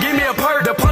Give me a perk. The